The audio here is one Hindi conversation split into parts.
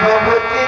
बहुत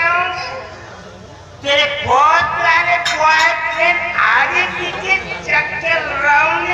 तेरे बहुत सारे बॉयफ्रेंड आगे पीछे चक्कर राउंड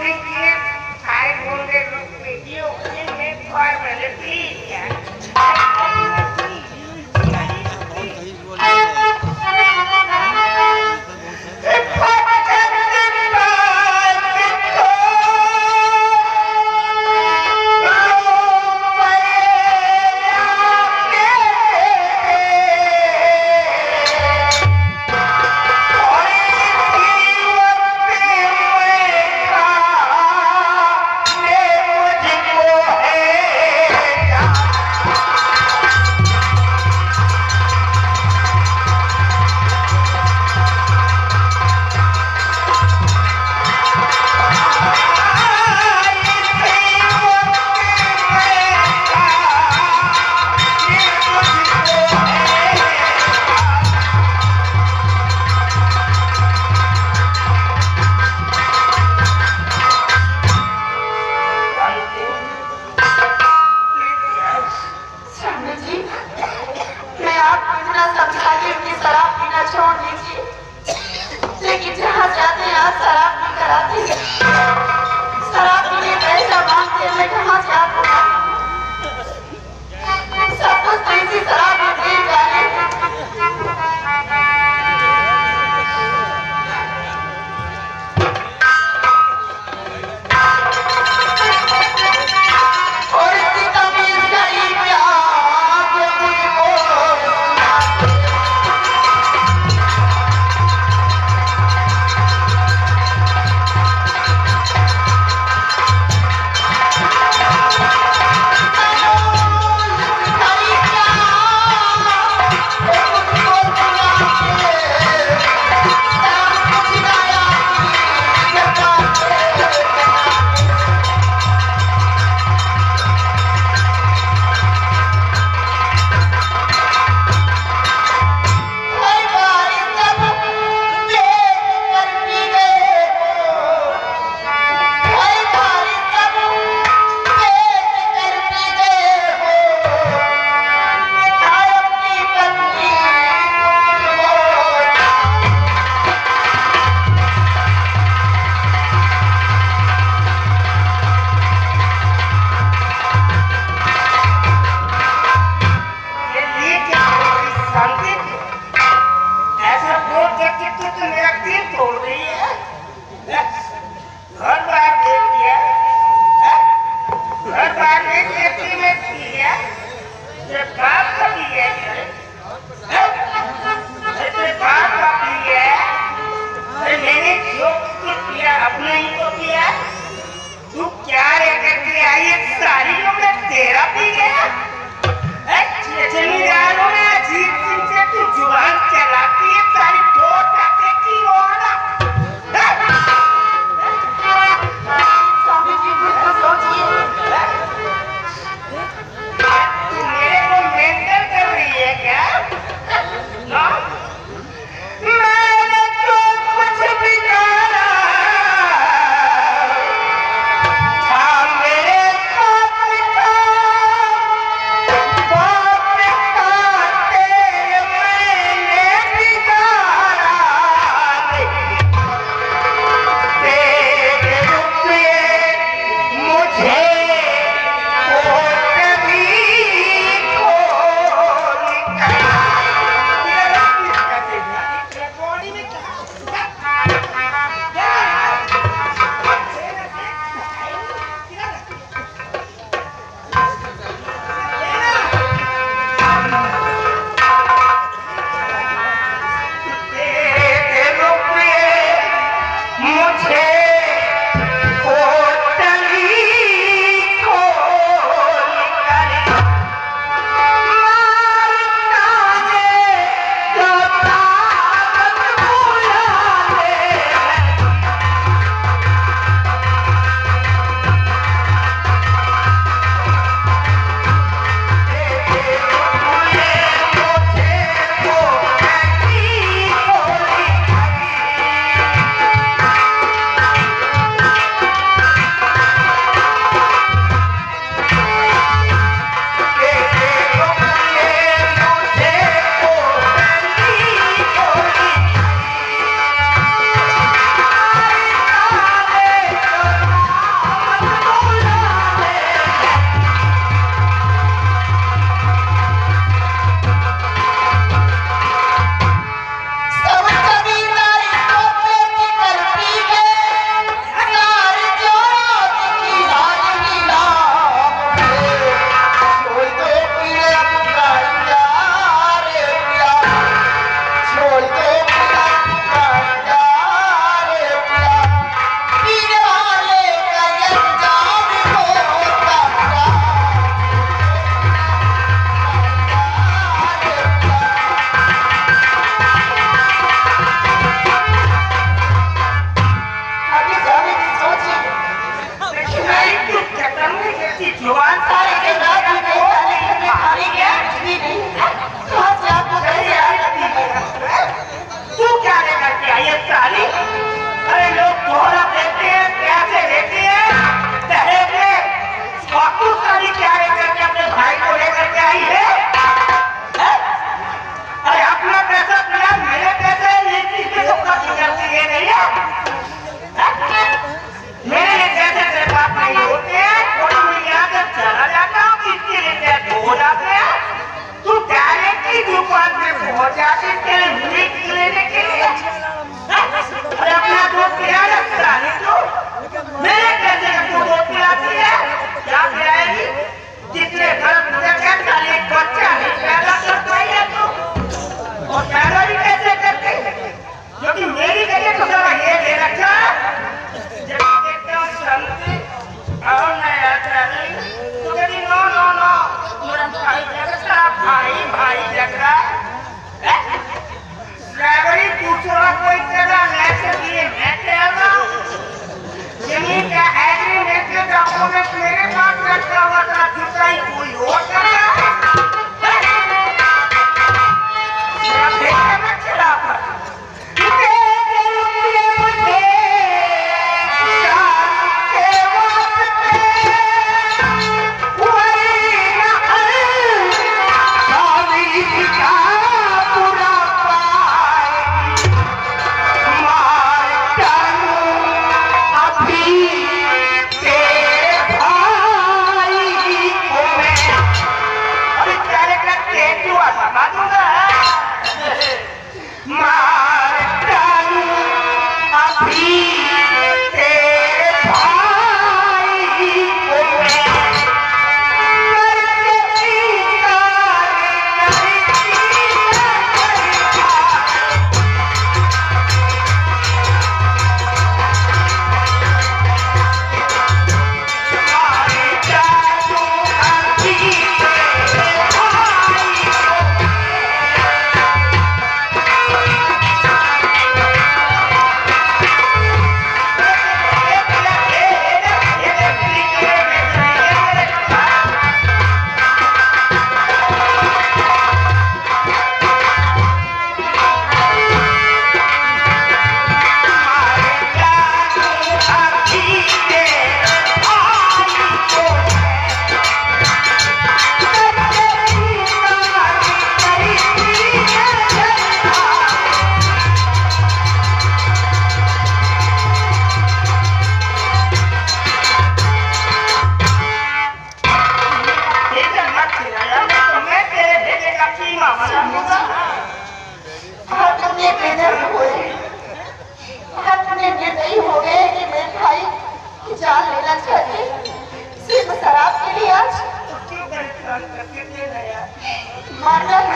Thank you.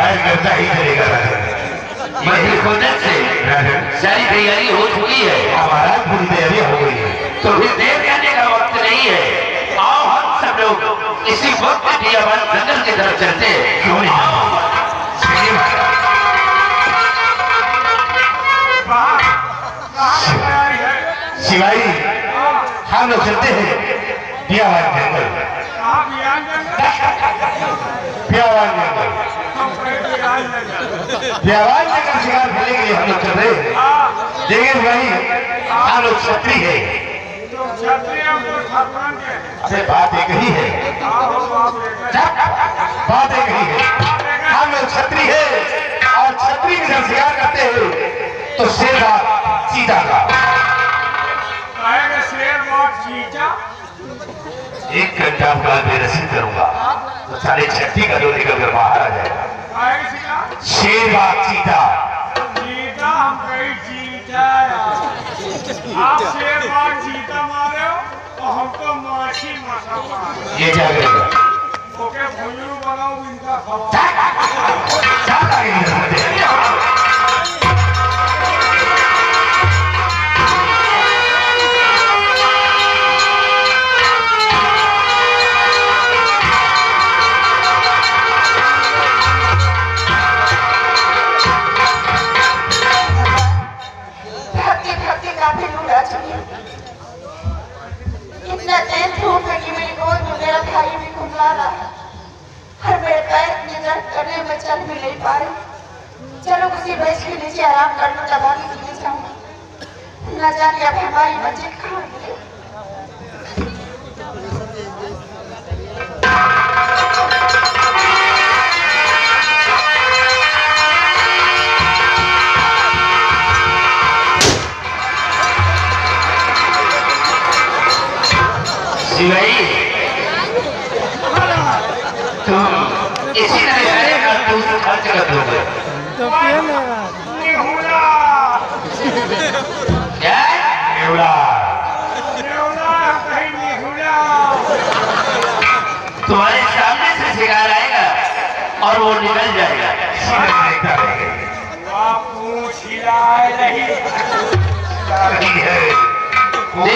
ही सारी तैयारी हो चुकी है। हमारा पूरी तैयारी हो गई है। तो फिर देर करने का वक्त नहीं है। आओ हम सब लोग इसी वक्त दियाबान जंगल की तरफ़ चलते हैं। क्यों? शिवाई हम लोग चलते हैं। पियावान जंगल। शिकार लिए हम लोग चल रहे लेकिन भाई हम लोग छत्री है अरे बात एक ही है बात एक ही है हम लोग छत्री है और छत्री के। जब शिकार करते हैं तो शेर का चीता का एक घंटा मैं रसीद करूँगा। तो सारे छठी का जो निकल कर बाहर आ जाएगा शेर बाग चीता। माथा मारे। ये क्या करेगा? ओके बनाओ इनका। दर्द करने में चल भी नहीं पा रही। चलो किसी बेच के नीचे आराम कर लो के चले जाऊँगी ना जाने अब हमारी बच्चे कहाँ गए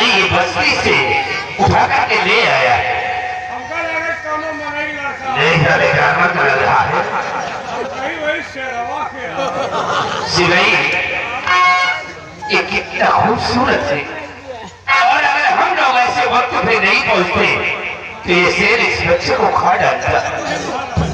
हमारी बस्ती से उठा करके ले आया। है। कितना खूबसूरत है। और अगर हम लोग ऐसे वक्त पे नहीं पहुँचते तो ये शेर इस बच्चे को खा डालता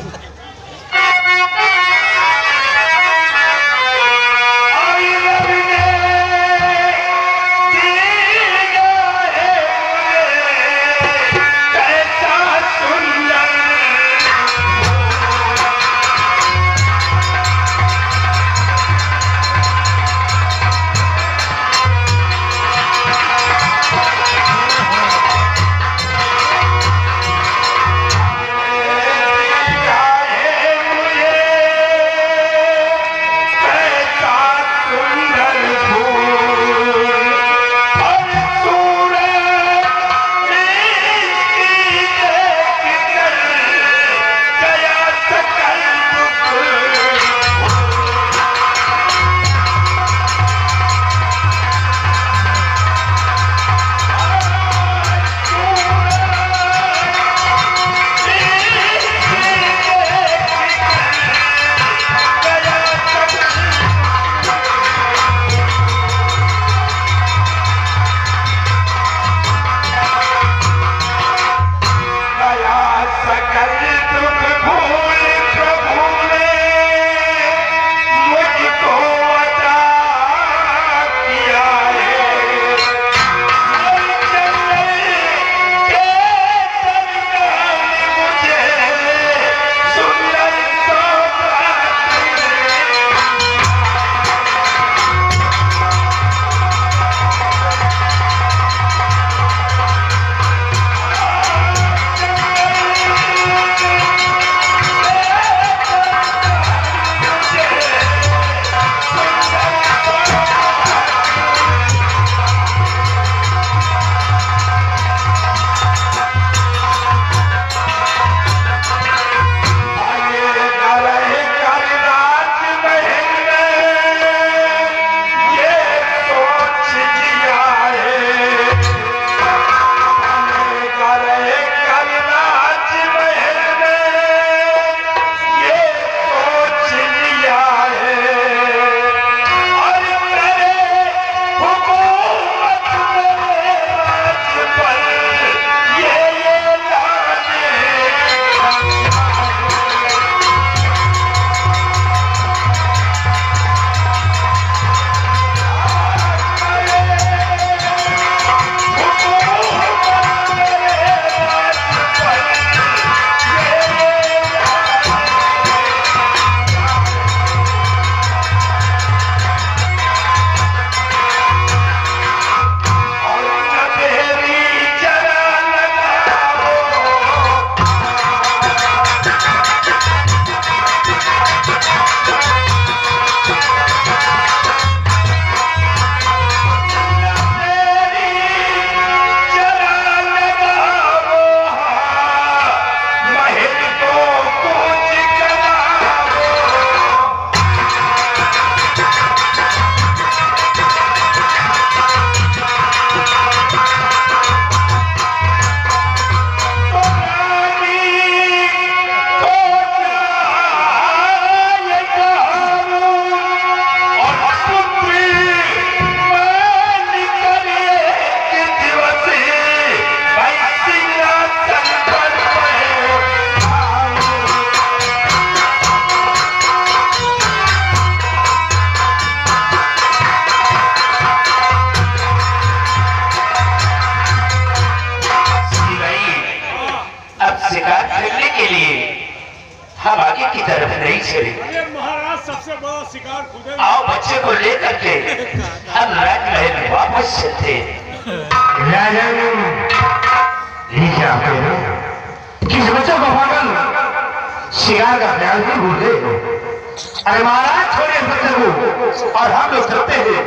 अरे महाराज छोड़े इस बच्चे को। और हम लोग चलते हैं।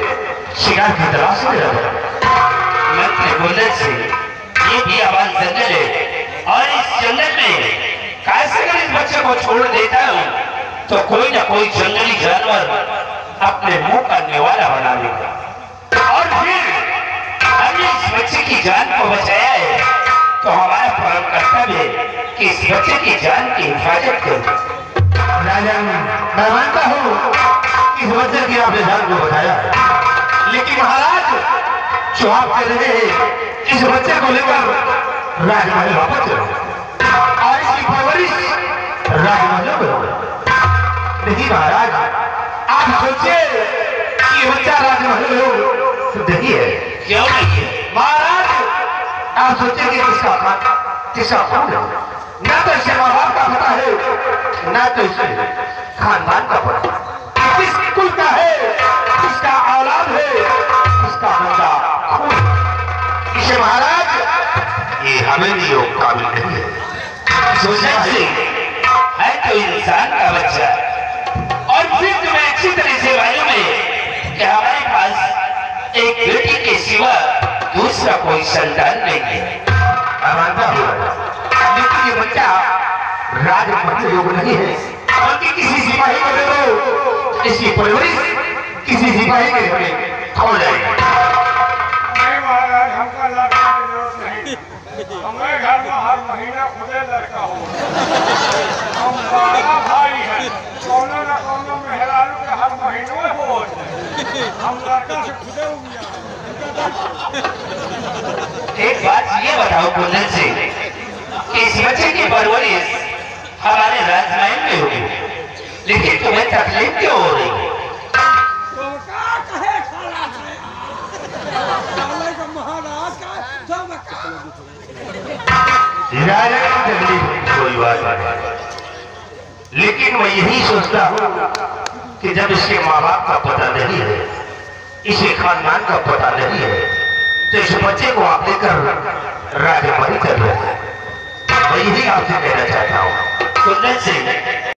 शिकार की तलाश में मंत्र बोलने से ये भी आवाज़ जंगल है। और इस जंगल में कैसे अगर इस बच्चे को छोड़ देता हूँ तो कोई ना कोई जंगली जानवर अपने मुँह करने वाला बना देगा और फिर हमने इस बच्चे की जान को बचाया है तो हमारा परम कर्तव्य है कि इस बच्चे की जान की हिफाजत करूँ। राजन मैं मानता हूँ इस बच्चे की आपने जान को बताया लेकिन महाराज जो आप कह रहे हैं इस बच्चे को लेकर राजमहल वापस चलो और इसकी परवरिश राजमहल में नहीं महाराज आप सोचिए कि ये बच्चा राजमहल में हो नहीं है। क्यों नहीं? है महाराज आप सोचिए कि किसका किसका खून है? न तो इसके माँ बाप का पता है, ना तो इसे खानदान का पता कुल का है? किसका औलाद है? किसका बंदा। इसे महाराज, ये हमें काबिल नहीं है। सुनने से है तो इंसान का बच्चा? और फिर तुम्हें अच्छी तरह से मालूम है कि हमारे पास एक बेटी के सिवा दूसरा कोई संतान नहीं है। हूँ। लेकिन ये बच्चा राजमहल योग नहीं है। बल्कि किसी सिपाही को दे दो इसकी परवरिश किसी सिपाही के घर में हो जाएगी। की हमारे घर में हर महीना खुदे लड़का हो। हम बारह भाई हैं। कौनो न कौनो मेहरारू के हर महीनों में हो हम लड़का से खुदे उग जाए एक बात ये बताओ कुंदन से। कि इस बच्चे की परवरिश हमारे राजमहल में होगी। लेकिन तुम्हें तकलीफ़ क्यों हो रही है? लेकिन मैं यही सोचता हूँ कि जब इसके माँ बाप का पता नहीं है, इसे खानदान का पता नहीं है तो इस बच्चे को आप लेकर राजमहल कर रहे हैं। यही आपसे कहना चाहता हूँ। कुंदन सिंह